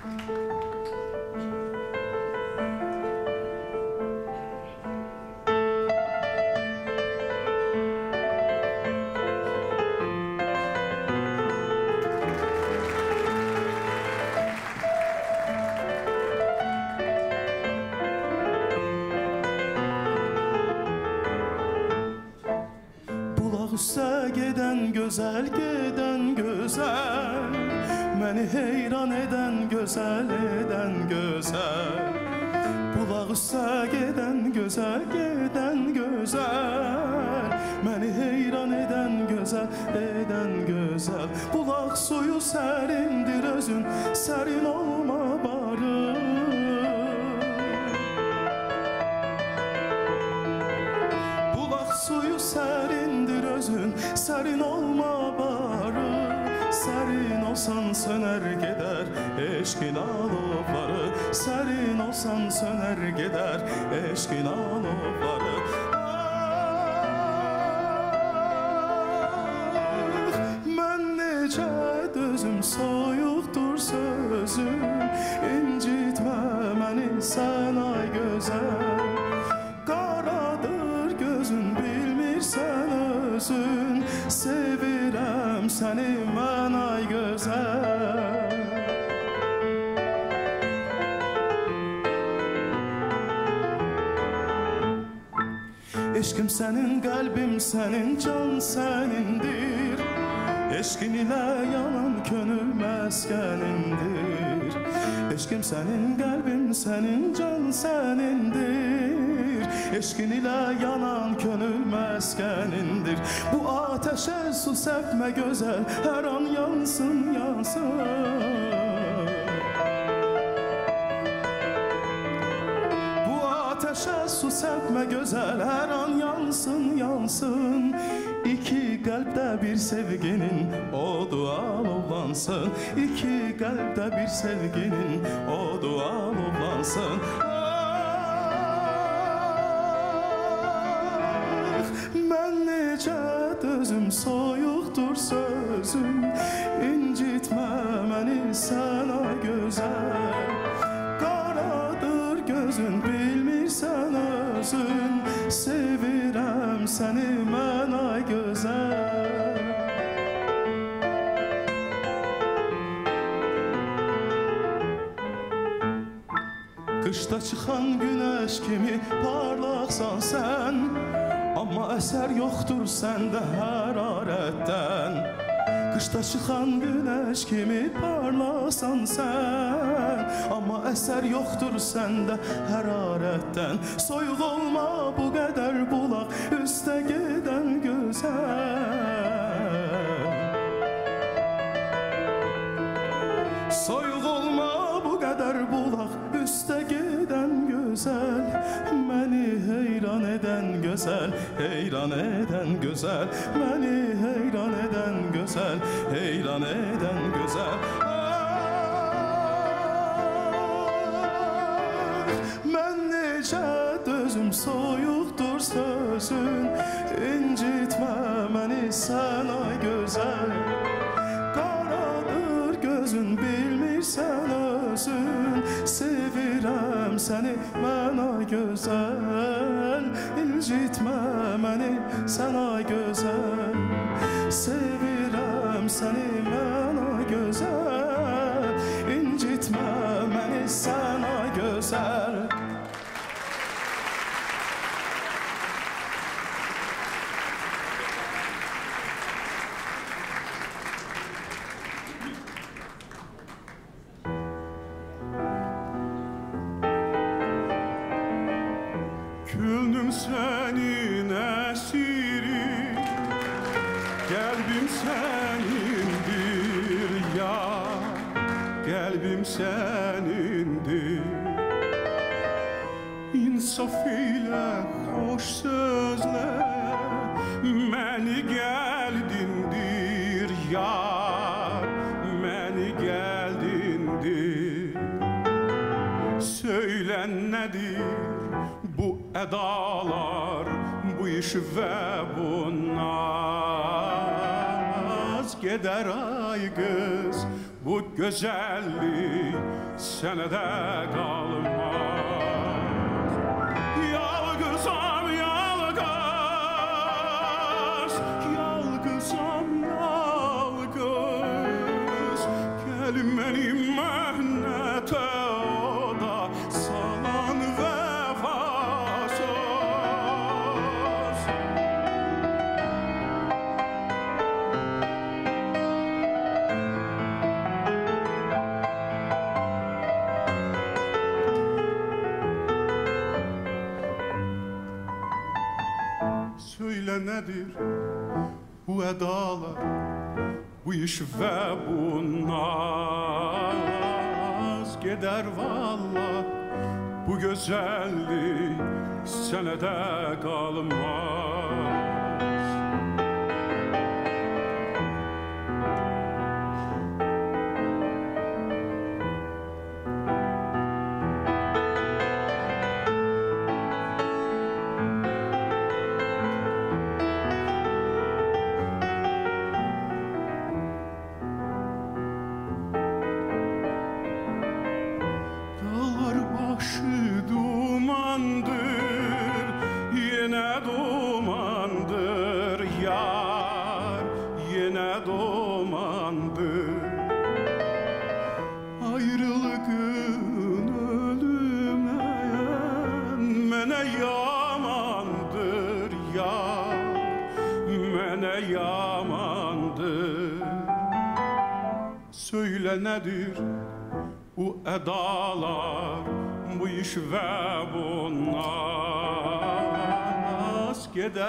Bulaq üstə gedən gözəl, gedən gözəl Məni heyran edən gözəl, edən gözəl Bulaq üstə gedən gözəl, gedən gözəl Məni heyran edən gözəl, edən gözəl Bulaq suyu sərindir özün, sərin olma barım Bulaq suyu sərindir özün, sərin olma olsan sönər gedər eşqin alovları Sərin olsan sönər gedər eşqin alovları Ah, Mən necə dözüm soyuqdur sözüm İncitmə məni sən ay gözəl Qaradır gözün bilmirsən özün Sevirəm səni Eşkim sənin, qəlbim sənin, can sənindir Eşqin ilə yanan könül məskənindir Eşkim sənin, qəlbim sənin, can sənindir Eşqin ilə yanan könül məskənindir Bu ateşe su serpme güzel Her an yansın yansın su serpme güzel Her an yansın yansın. İki kalpte bir sevginin O dua ollansın İki kalpte bir sevginin O dua ollansın Ah, Ben necə dözüm soyuqdur sözüm. İncitmə məni sənə gözəl özün Sevirəm səni mən ay gözəl Qışda çıxan günəş kimi parlaqsan sən Amma əsər yoxdur səndə hərarətdən Qışda çıxan günəş kimi parlaqsan sən Amma əsər yoxdur səndə hərarətdən Soyuq olma bu qədər bulaq üstə gedən gözəl. Soyuq olma bu qədər bulaq üstə gedən gözəl. Məni heyran edən gözəl, heyran edən gözəl. Məni heyran edən gözəl, heyran edən gözəl necə dözüm soyuqdur sözün. İncitmə məni sən ay gözəl Qaradır gözün bilmirsən özün. Sevirəm səni mən ay gözəl İncitmə məni sən ay gözəl Sevirəm səni mən ay gözəl güzellik Senede kalmaz bu edalar Bu ve bu naz Gider valla bu güzellik Senede kalmaz nedir? Bu edalar, bu iş ve bu naz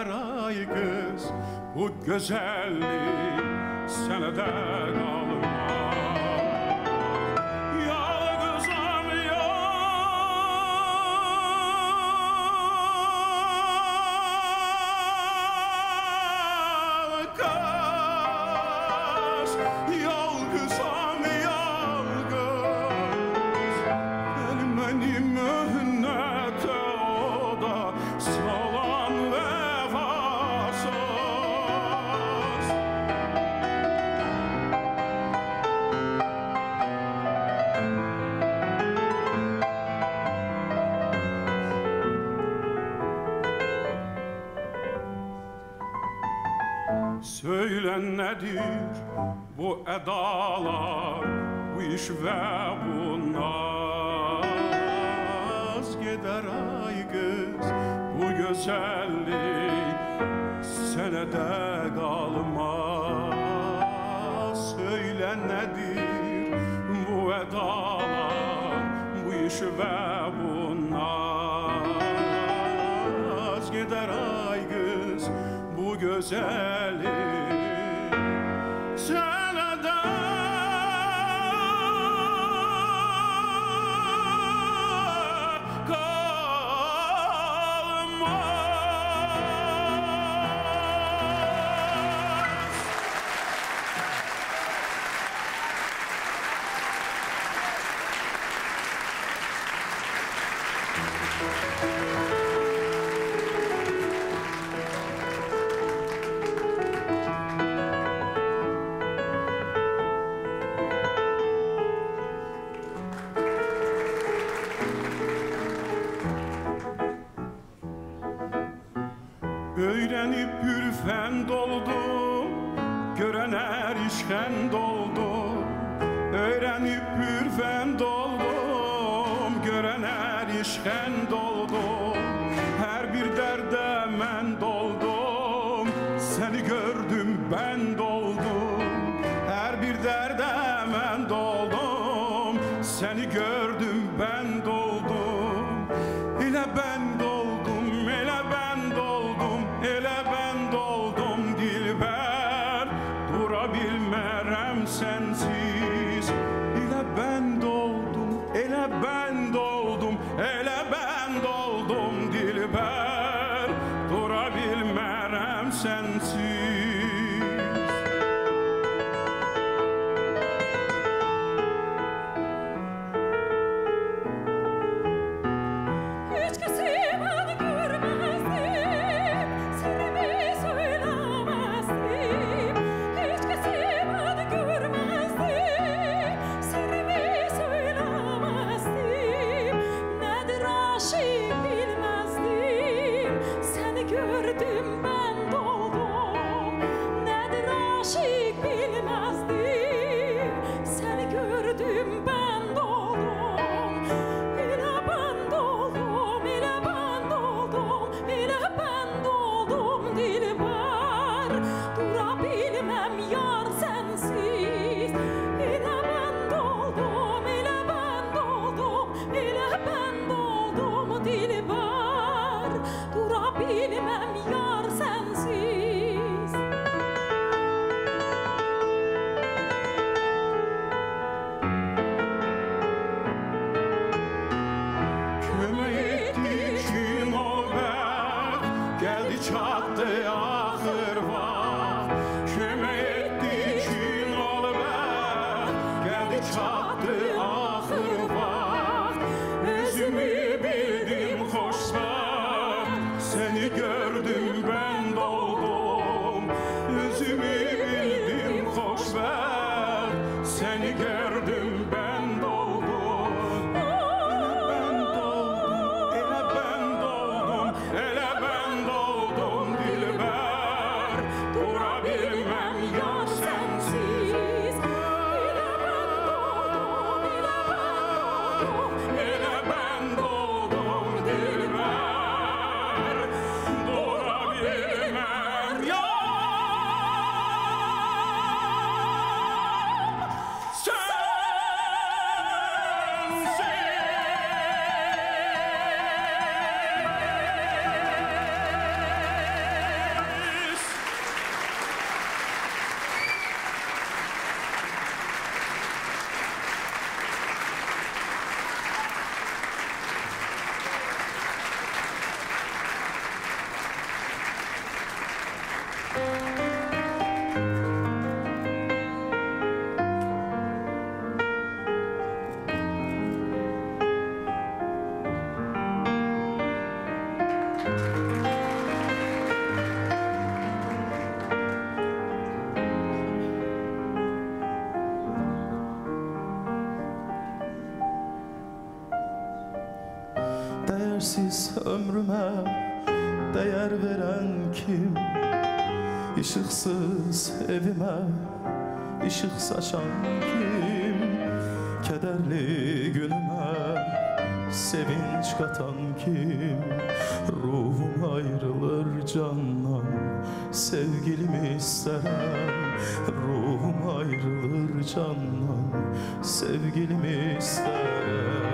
ay kız bu güzellik seneden al Söylen nedir bu edalar, bu iş ve bu naz? Gider ay kız bu güzellik senede kalmaz. Söylen nedir bu edalar, bu iş ve bu naz? Gider ay kız bu güzellik durabilmerem sensiz. Ile ben doğdum, ele ben doğdum. sensiz ömrüme değer veren kim? Işıksız evime ışık saçan kim? Kederli günüme sevinç katan kim? Ruhum ayrılır candan sevgilimi isteren Ruhum ayrılır candan sevgilimi isteren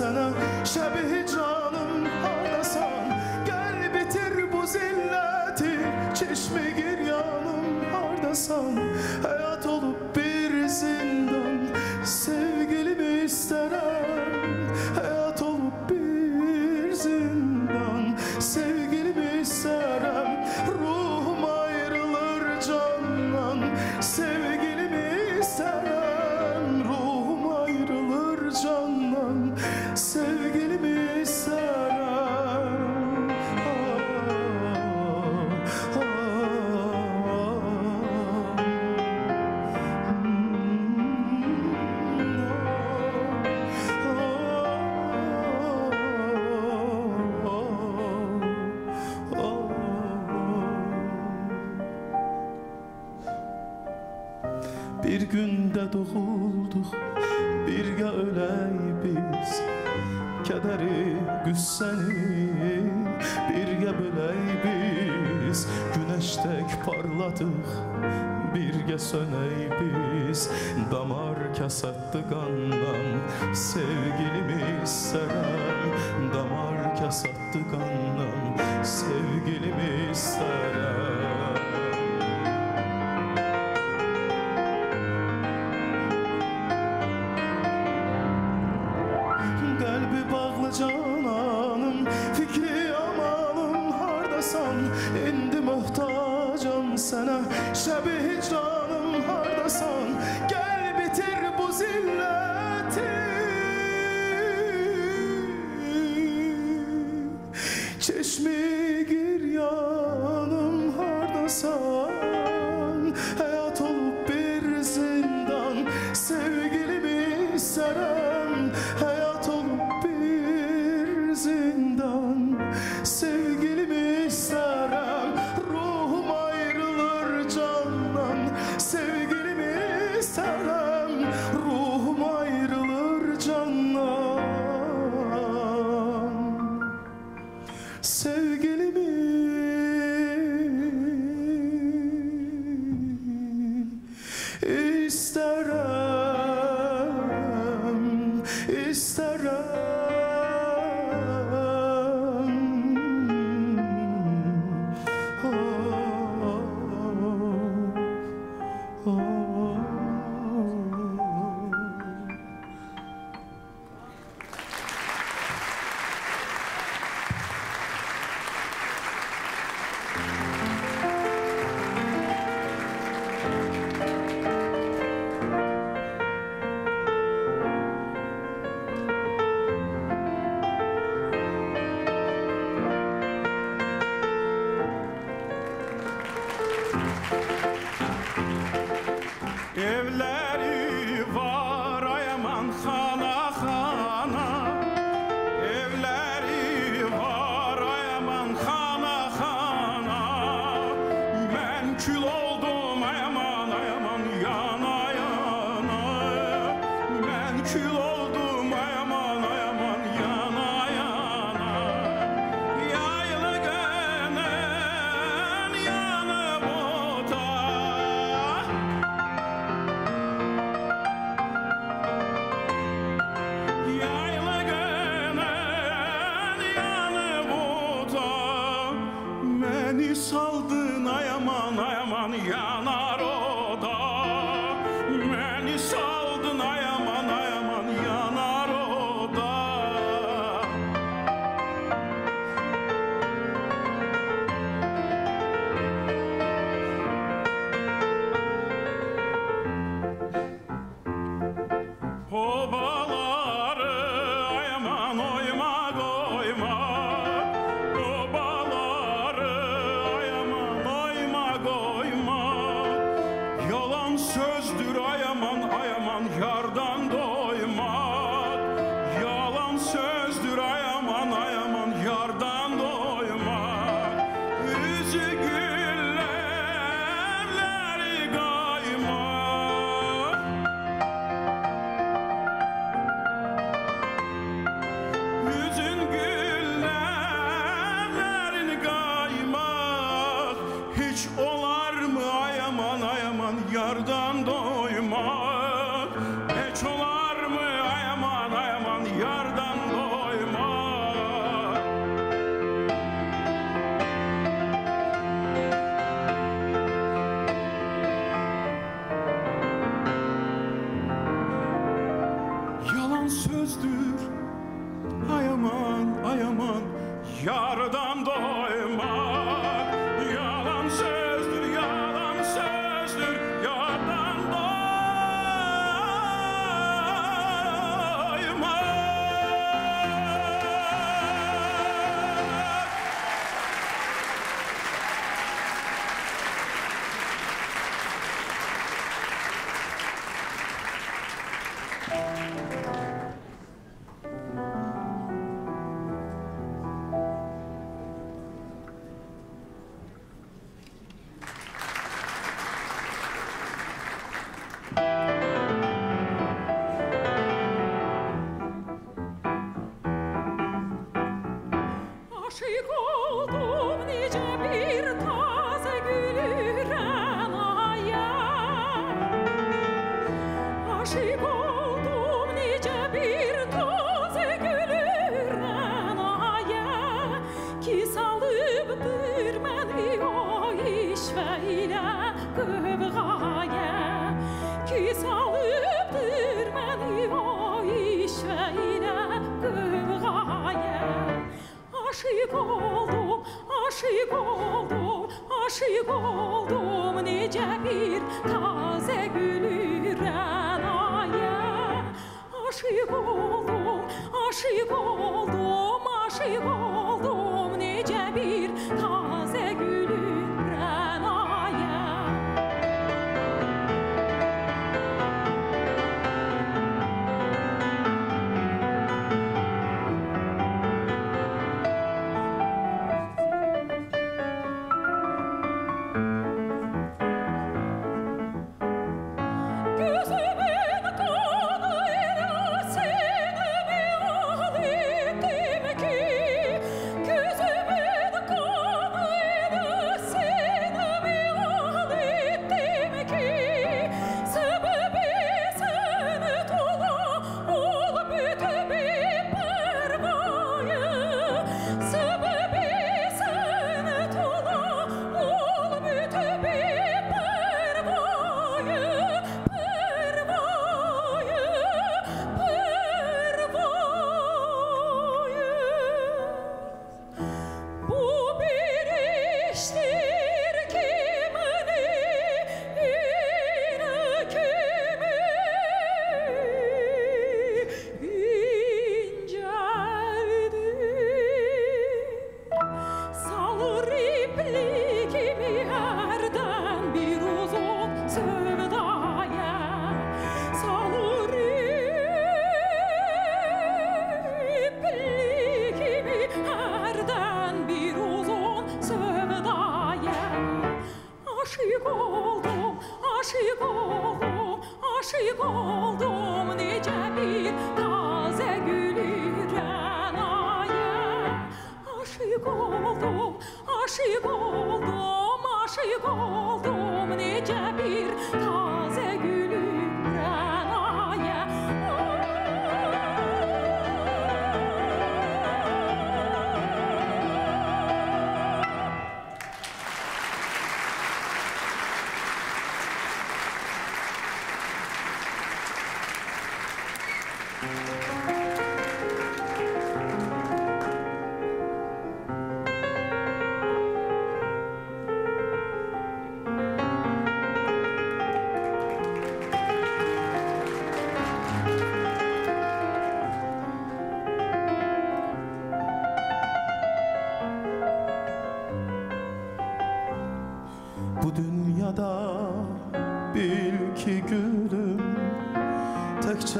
sana Şebih canım ağlasan Gel bitir bu zilleti Çeşme gir yanım ardasan doğulduq, birgə ölək biz Kədəri, qüssəni birgə bölək biz Günəş tək parladıq, birgə sönək biz Damar kəsətdi qandan, sevgilimiz sərək Seçmi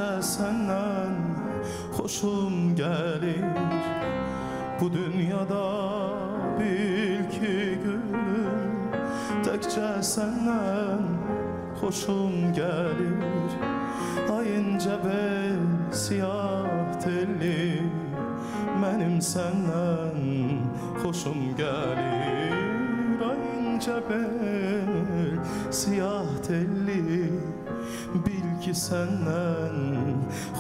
Tekçe senden hoşum gelir. Bu dünyada bil ki gülüm Tekçe senden hoşum gelir. Ayınca be siyah telli Benim senden hoşum gelir. Ayınca bel siyah telli ki senden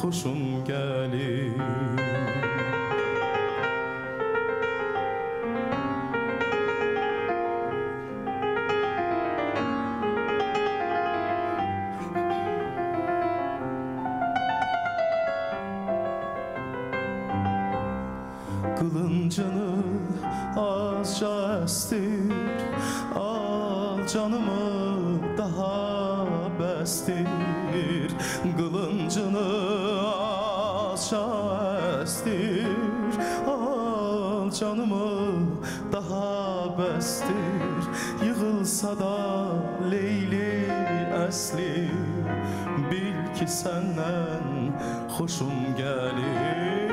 hoşum gelir Bil ki senden hoşum gelir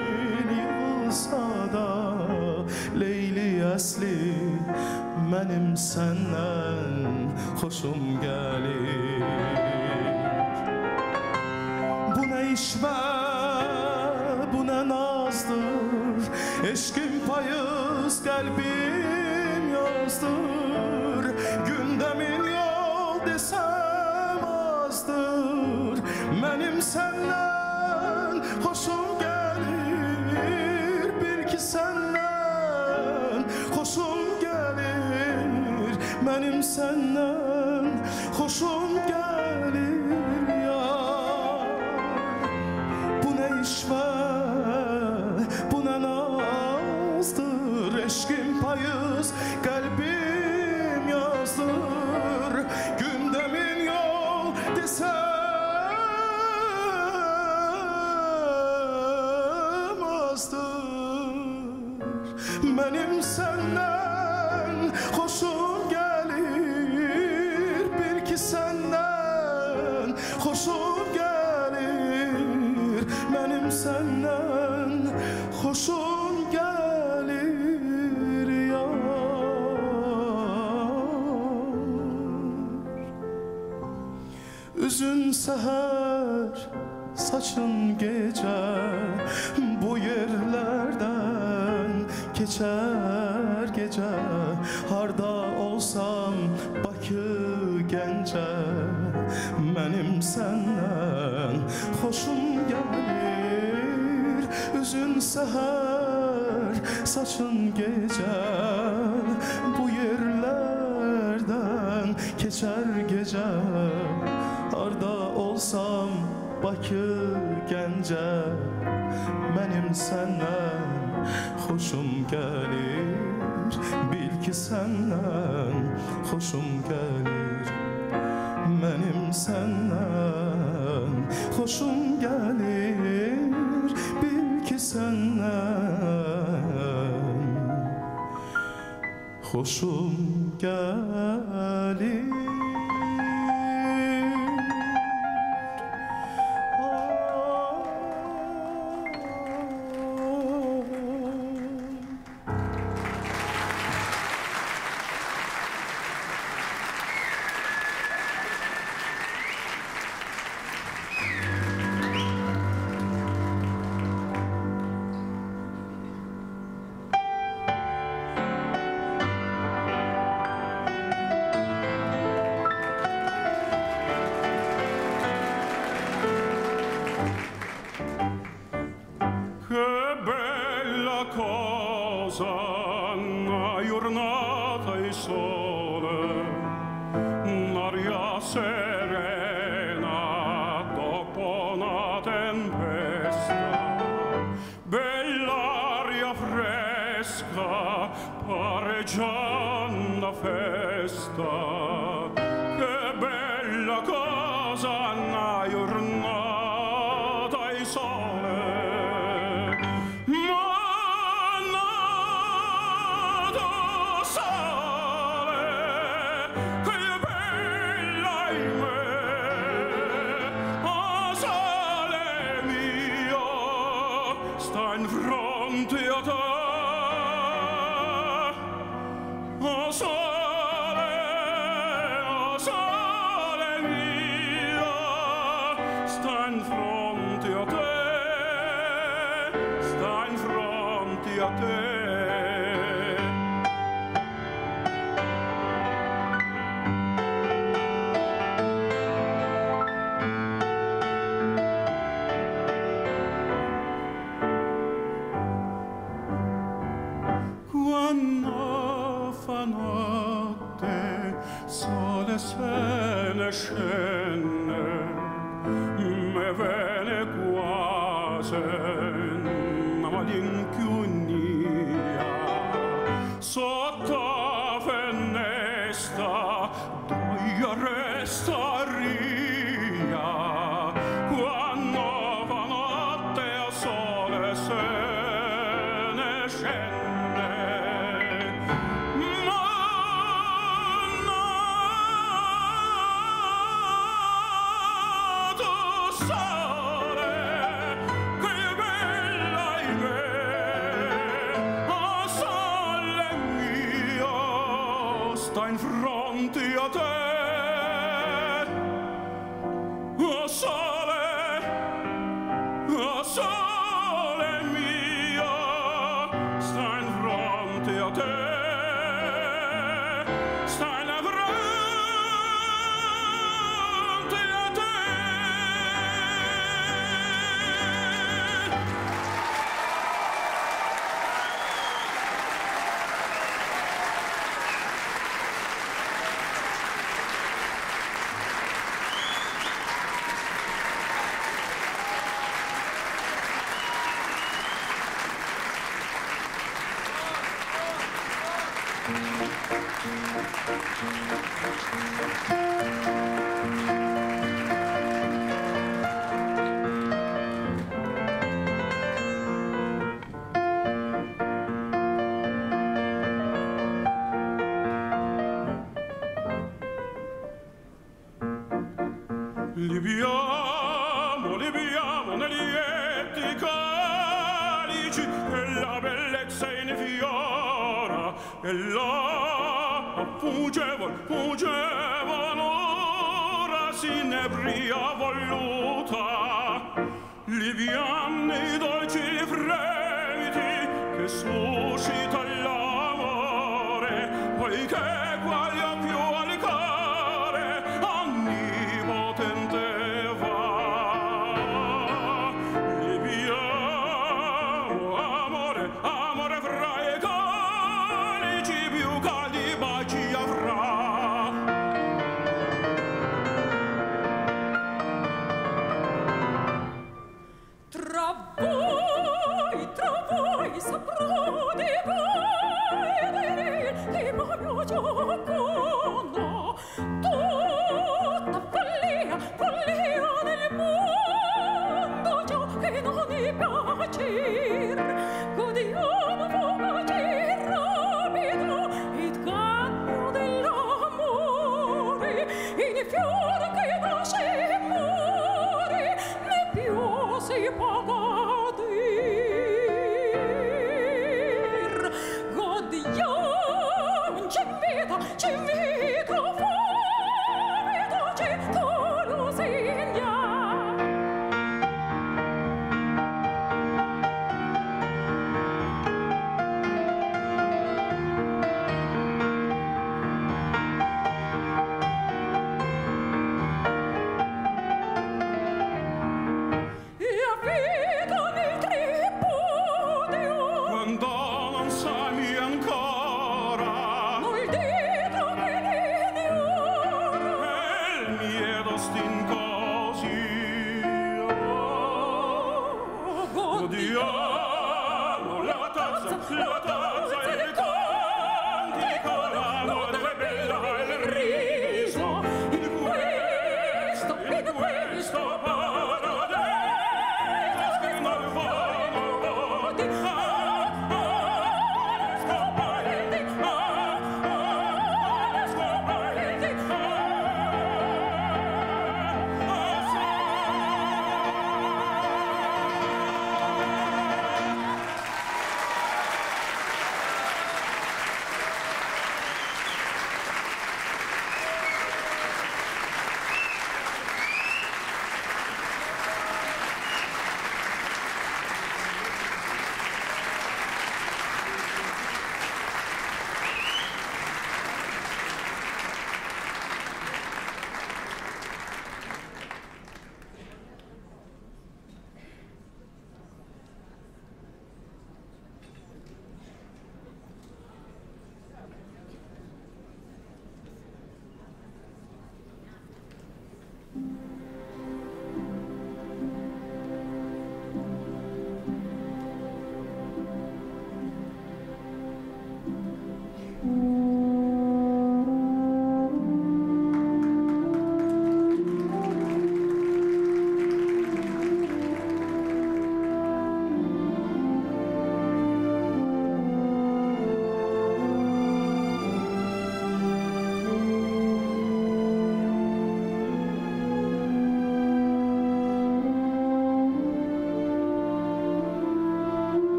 Yığılsa da Leyli esli Benim senden hoşum gelir Bu ne işve, bu ne nazdır? Eşkim payız, kalbim hoşum gelir Benim senden hoşum gelir hoşum gelir Benim senden. Hoşum gelir Bil ki senden. Hoşum gelir notte sole se scende me vele quasi. la bellezza infiora e là fuggevol, fuggevol ora s'inebria voluta. Li vianni dolci fremiti che suscita l'amore poiché quali Gott, die Arme, la tazza, la tazza.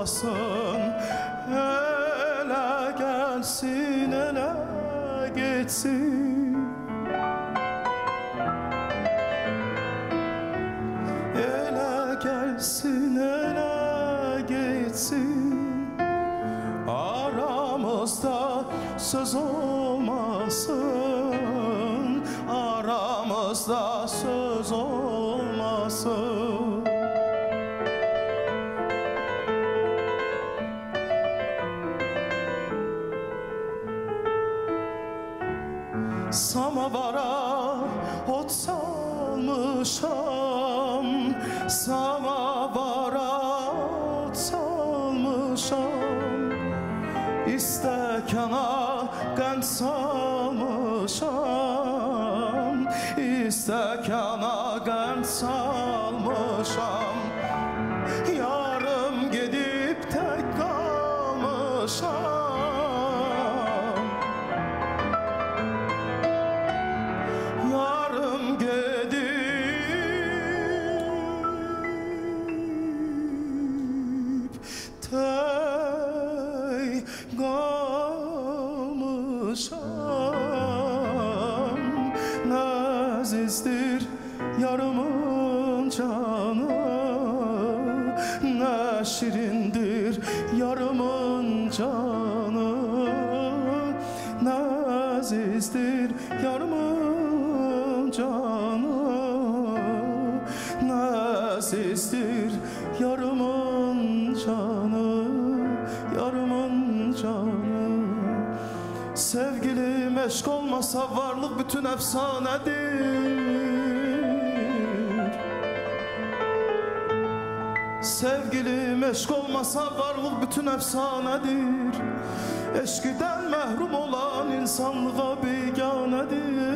Olmasın Ele gelsin ele geçsin Ele gelsin ele geçsin Aramızda söz olmasın Aramızda söz olmasın İstekana qənd salmışam Nazizdir yarımın canı Yarımın canı. Sevgili meşk olmasa varlık bütün efsanedir. Sevgili meşk olmasa varlık bütün efsanedir. Eşkiden mehrum olan insanlığa biganedir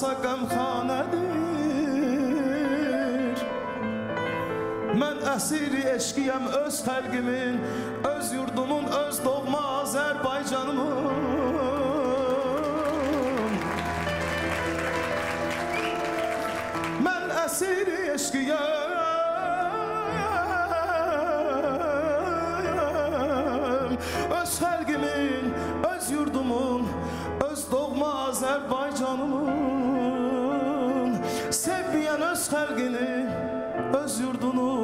duymasa gamxanedir Mən əsiri eşqiyəm öz fərqimin Öz yurdumun, öz doğma Azərbaycanımın. Mən əsiri eşqiyəm Öz fərqimin, öz yurdumun Öz doğma Azərbaycanımın yurdunu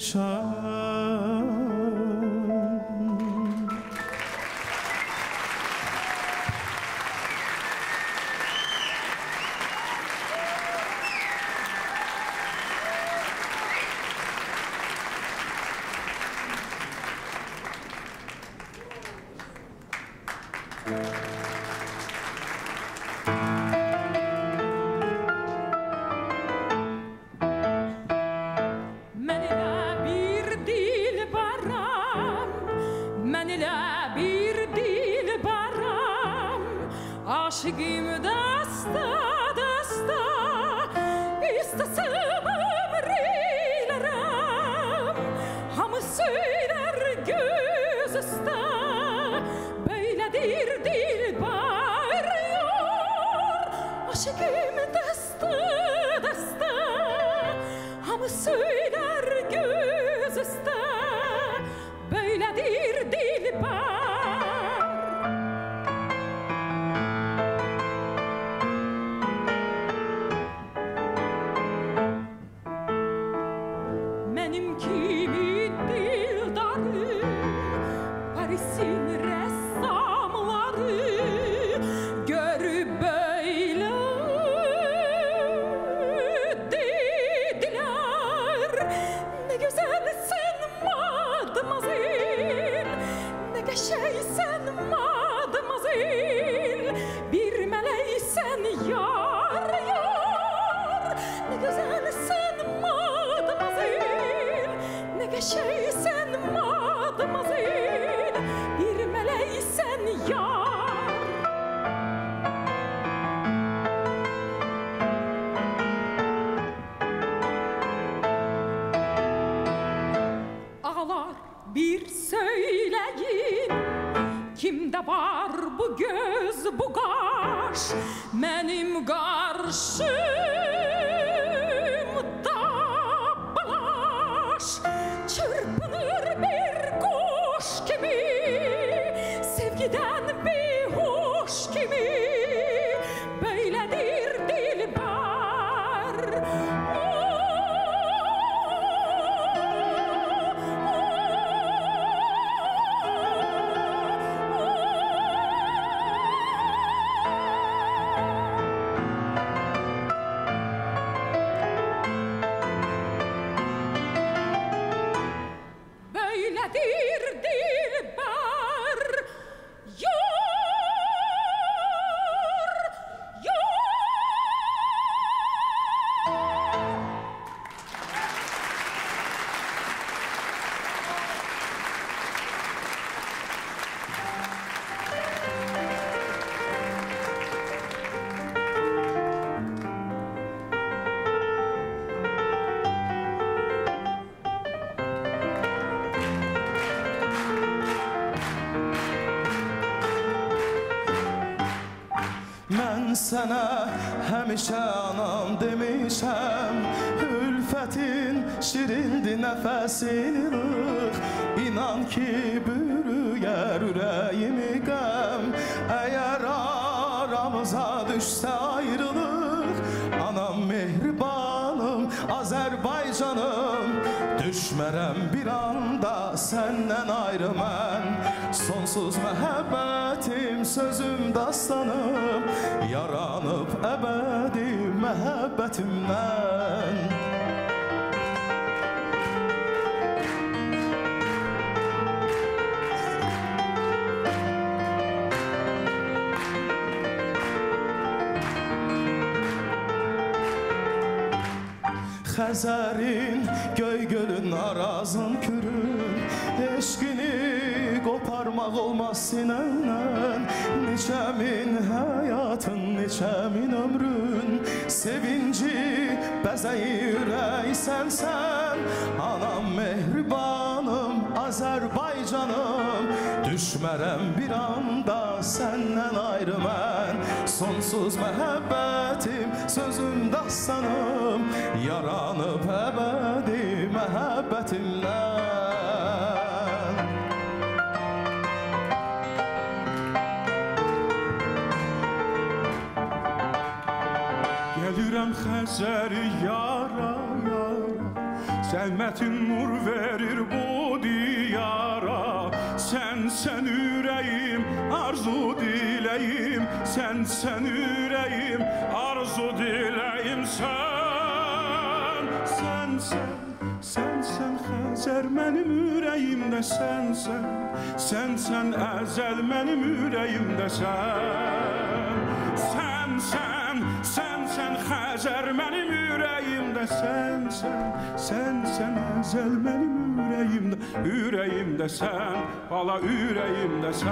Shalom. 是 sənə həmişə anam demişəm Ülfətin şirindir nəfəsin ilıq İnan ki bürüyər ürəyimi qəm Əgər aramıza düşsə ayrılıq Anam mehribanım, Azərbaycanım Düşmərəm bir anda səndən ayrı mən Sonsuz məhəbbətim, sözüm, dastanım. Yaranıb əbədi məhəbbətimdən Xəzərin, göy gölün, arazın kürün Eşqini qoparmaq olmaz sinəndən Neçə min həyatın, neçə min ömrün. Sevinci bəzəyi ürək sənsən Anam mehribanım, Azərbaycanım Düşmərəm bir anda səndən ayrı mən Sonsuz məhəbbətim, sözüm, dastanım Yaranıb əbədi məhəbbətimdən. Gəlirəm Xəzəri yara yara Səlmətin nur verir Sən ürəyim arzu diləyim Sən sən ürəyim arzu diləyim Sən sən sən sən sən Xəzər mənim ürəyimdə sənsən Sən sən əzəl mənim ürəyimdə sən Sən sən sən sən Xəzər mənim ürəyimdə sənsən Sən sən əzəl mənim ürəyimdə yüreğimde Yüreğimde sen Bala yüreğimde sen.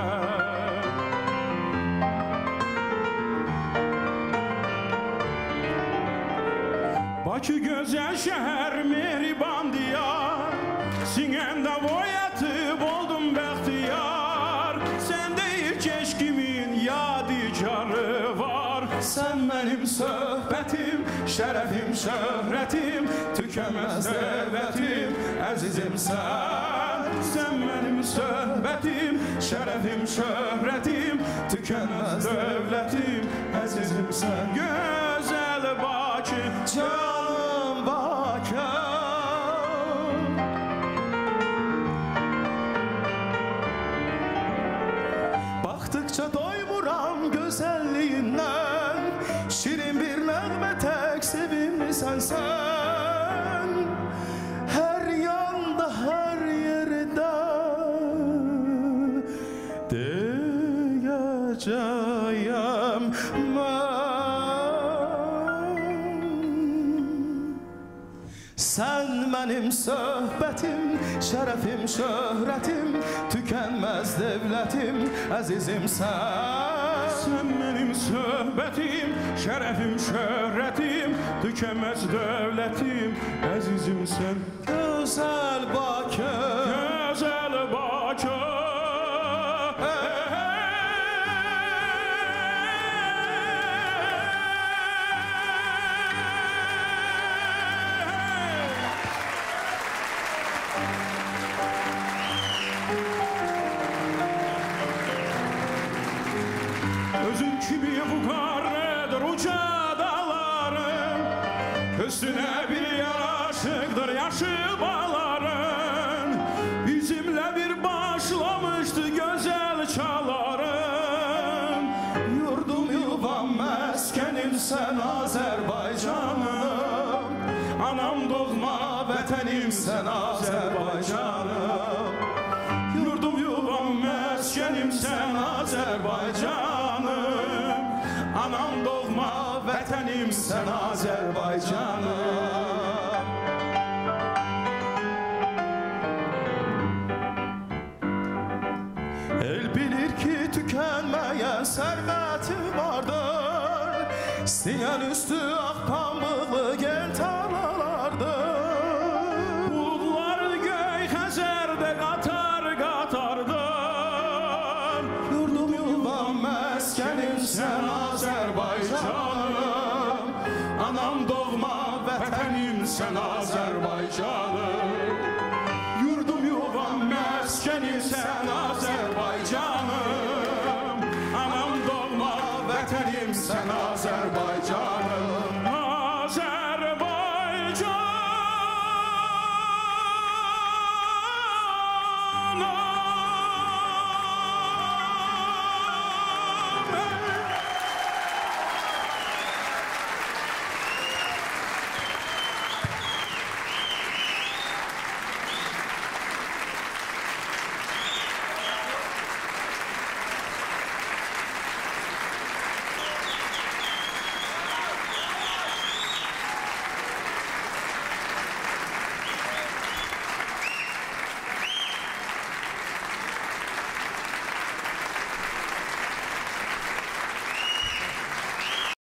Bakı gözəl şəhər mehriban diyar. Sinəmdə boyatıb oldum bəxtiyar. Sən deyil keşkimin yadigarı var. Sən mənimsən Şərəfim, şöhrətim, tükənməz dövlətim Əzizim sən, sən mənim söhbətim Şərəfim, şöhrətim, tükənməz dövlətim Əzizim sən, gözəl Bakı, çağ sensen Her yanda her yerde Diyeceğim ben. Sen benim söhbetim, şerefim, şöhretim Tükenmez devletim, azizim sen Söhbetim, şerefim, şöhretim Tükenmez devletim, azizim sen Güzel Bakı Güzel Bakı sen Azerbaycanım. Anam doğma Vatanım sen Azerbaycanım